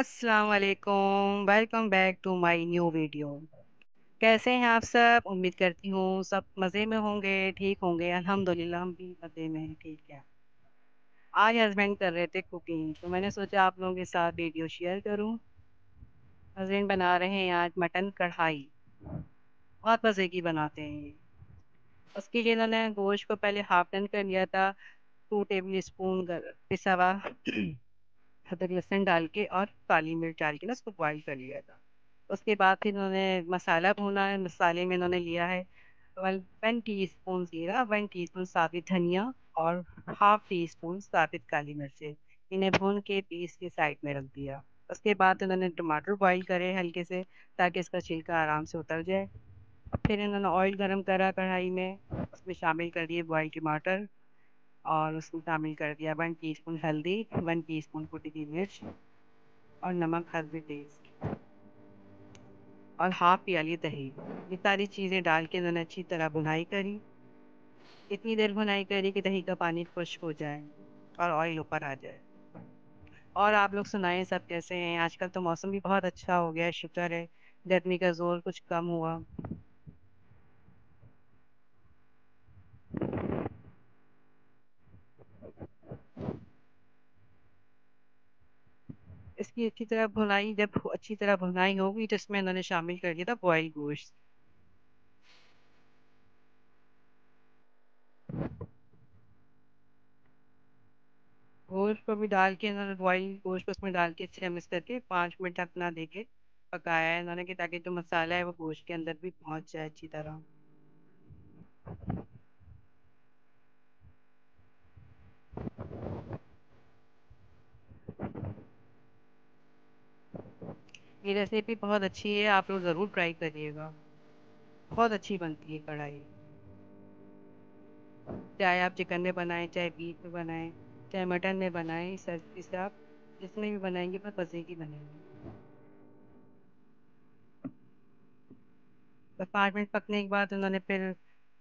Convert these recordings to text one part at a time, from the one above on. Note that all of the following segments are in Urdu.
السلام علیکم۔ Welcome back to my new video کیسے ہیں آپ سب؟ امید کرتی ہوں سب مزے میں ہوں گے، ٹھیک ہوں گے۔ الحمد للہ ہم بھی مزے میں ہیں، ٹھیک ہے۔ آج ہسبینڈ کر رہے تھے کوکنگ تو میں نے سوچا آپ لوگوں کے ساتھ ویڈیو شیئر کروں۔ ہسبینڈ بنا رہے ہیں آج مٹن کڑھائی۔ بہت مزے کی بناتے ہیں یہ۔ اس کے لیے انہوں نے گوشت کو پہلے ہاف ٹن کر لیا تھا ٹو ٹیبل اسپون پسا ہوا ادرک لہسن ڈال کے اور کالی مرچ ڈال کے نا اس کو بوائل کر لیا تھا۔ اس کے بعد پھر انہوں نے مسالہ بھونا ہے، مسالے میں انہوں نے لیا ہے ون ٹی اسپون زیرا ون ٹی اسپون ثابت دھنیا اور ہاف ٹی اسپون ثابت کالی مرچے انہیں بھون کے پیس کے سائڈ میں رکھ دیا۔ اس کے بعد انہوں نے ٹماٹر بوائل کرے ہلکے سے تاکہ اس کا چھلکا آرام سے اتر جائے۔ پھر انہوں نے آئل گرم کرا کڑھائی میں، اس میں شامل کر دیے بوائل ٹماٹر۔ اور اس میں شامل کر دیا ون ٹی اسپون ہلدی ون ٹی اسپون کٹی کی مرچ اور نمک حسب ٹیسٹ اور ہاف پیالی دہی. یہ ساری چیزیں ڈال کے انہوں نے اچھی طرح بنائی کری. اتنی دیر بنائی کری کہ دہی کا پانی خشک ہو جائے اور آئل اوپر آ جائے. اور آپ لوگ سنائیں سب کیسے ہیں؟ آج کل تو موسم بھی بہت اچھا ہو گیا ہے، شکر ہے. گرمی کا زور کچھ کم ہوا. اس کی اچھی طرح بنائی، جب اچھی طرح بنائی ہوگی تو اس میں انہوں نے شامل کر دیا تھا بوائل گوشت۔ گوشت کو بھی ڈال کے انہوں نے بوائل گوشت کو اس میں ڈال کے اچھے مکس کر کے پانچ منٹ اپنا دے کے پکایا ہے انہوں نے، کہ تاکہ جو مسالہ ہے وہ گوشت کے اندر بھی پہنچ جائے اچھی طرح۔ یہ ریسیپی بہت اچھی ہے، آپ لوگ ضرور ٹرائی کریے گا۔ بہت اچھی بنتی ہے کڑھائی۔ چاہے آپ چکن میں بنائیں، چاہے بیف میں بنائیں، چاہے مٹن میں بنائیں سر سے آپ جس میں بھی بنائیں گے بس مزے کی بنیں گے۔ بس پانچ منٹ پکنے کے بعد انہوں نے پھر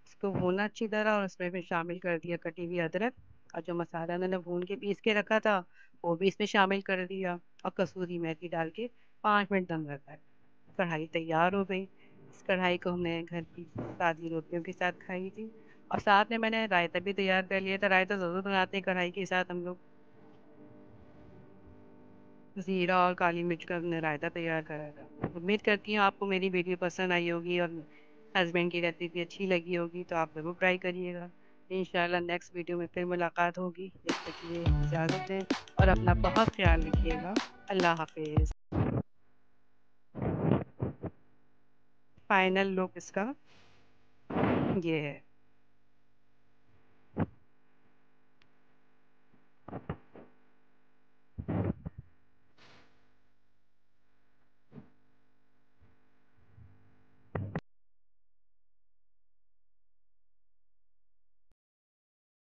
اس کو بھونا اچھی طرح اور اس میں بھی شامل کر دیا، کٹی ہوئی ادرک اور جو مسالہ میں نے بھون کے پیس کے رکھا تھا، وہ بھی اس میں شامل کر دیا اور کسوری میتھی ڈال کے پانچ منٹ دم رکھا کڑھائی تیار ہو گئی۔ اس کڑھائی کو ہم نے گھر کی سادی روٹیوں کے ساتھ کھائی تھی۔ اور ساتھ میں میں نے رائتا بھی تیار کر لیا تھا۔ رائتا ضرور بناتے ہیں۔ کڑھائی کے ساتھ ہم لوگ زیرا اور کالی مرچ کا نے رائتا تیار کرا تھا۔ امید کرتی ہوں آپ کو میری ویڈیو پسند آئی ہوگی اور ہسبینڈ کی ریسیپی اچھی لگی ہوگی تو آپ ضرور ٹرائی کریے گا۔ ان شاء اللہ نیکسٹ ویڈیو میں پھر ملاقات ہوگی۔ جب تک یہ اجازت دیں اور اپنا بہت خیال رکھیے گا۔ اللہ حافظ۔ فائنل لک اس کا یہ ہے